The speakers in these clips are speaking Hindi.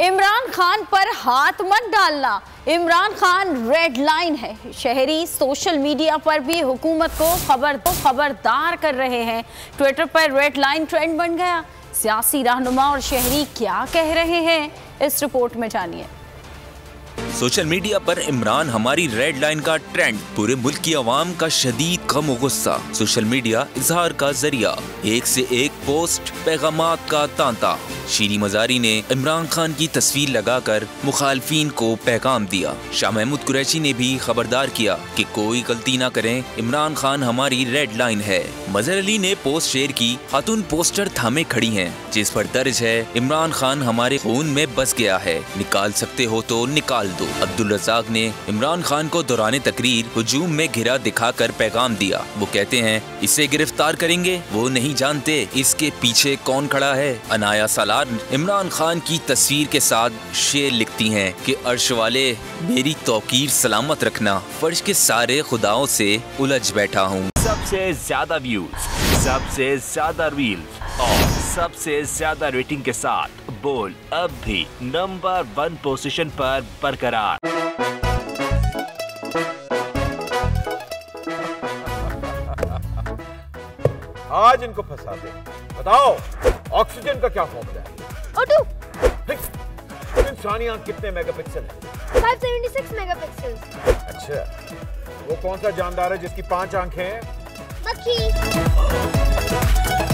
इमरान खान पर हाथ मत डालना। इमरान खान रेड लाइन है। शहरी सोशल मीडिया पर भी हुकूमत को खबर तो खबरदार कर रहे हैं। ट्विटर पर रेड लाइन ट्रेंड बन गया। सियासी रहनुमा और शहरी क्या कह रहे हैं? इस रिपोर्ट में जानिए। सोशल मीडिया पर इमरान हमारी रेड लाइन का ट्रेंड पूरे मुल्क की आवाम का शदीद कम गुस्सा। सोशल मीडिया इजहार का ज़रिया। एक से एक पोस्ट पैगाम का तांता। शीरी मजारी ने इमरान खान की तस्वीर लगाकर मुखालफी को पैगाम दिया। शाह महमूद कुरैशी ने भी खबरदार किया कि कोई गलती ना करें, इमरान खान हमारी रेड लाइन है। मजहर अली ने पोस्ट शेयर की, खातून पोस्टर थामे खड़ी हैं, जिस पर दर्ज है, इमरान खान हमारे खून में बस गया है। निकाल सकते हो तो निकाल दो। अब्दुल रजाक ने इमरान खान को दौरान तकरीर हजूम में घिरा दिखाकर पैगाम दिया। वो कहते हैं, इसे गिरफ़्तार करेंगे? वो नहीं जानते इसके पीछे कौन खड़ा है? अनाया सालार इमरान खान की तस्वीर के साथ शेर लिखती हैं कि अर्श वाले मेरी तोकीर सलामत रखना फर्श के सारे खुदाओं से उलझ बैठा हूँ। सबसे ज़्यादा व्यूज़ सबसे ज़्यादा रील्स और सबसे ज़्यादा रेटिंग के साथ बोल अब भी नंबर वन पोजीशन पर बरकरार। आज इनको फंसा दे। बताओ। ऑक्सीजन का क्या फॉर्मूला है? O2 इंसानी आँख कितने मेगापिक्सल है? 576 मेगापिक्सेल्स अच्छा वो कौन सा जानदार है जिसकी पाँच आँखें हैं? मक्खी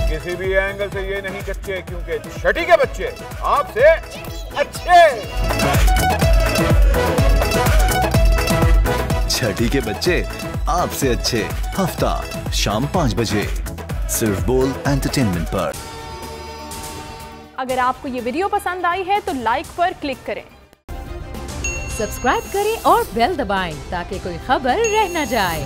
किसी भी एंगल से ये नहीं कच्चे क्योंकि छठी के बच्चे। आपसे अच्छे। छठी के बच्चे। आपसे अच्छे। हफ़्ता शाम पाँच बजे। सिर्फ़ बोल एंटरटेनमेंट पर। अगर आपको ये वीडियो पसंद आई है तो लाइक पर क्लिक करें। सब्सक्राइब करें और बेल दबाएँ ताकि कोई खबर रह न जाए।